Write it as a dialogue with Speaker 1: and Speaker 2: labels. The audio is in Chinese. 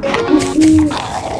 Speaker 1: 嗯。嗯